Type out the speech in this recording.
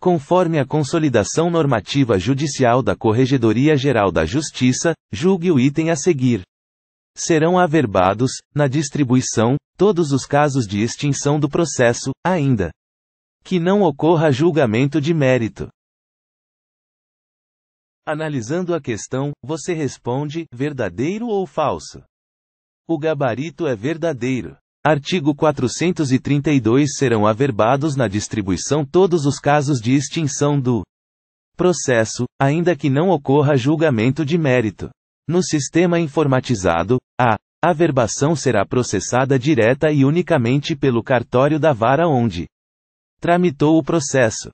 Conforme a Consolidação Normativa Judicial da Corregedoria Geral da Justiça, julgue o item a seguir. Serão averbados, na distribuição, todos os casos de extinção do processo, ainda que não ocorra julgamento de mérito. Analisando a questão, você responde: verdadeiro ou falso? O gabarito é verdadeiro. Artigo 432 serão averbados na distribuição todos os casos de extinção do processo, ainda que não ocorra julgamento de mérito. No sistema informatizado, a averbação será processada direta e unicamente pelo cartório da vara onde tramitou o processo.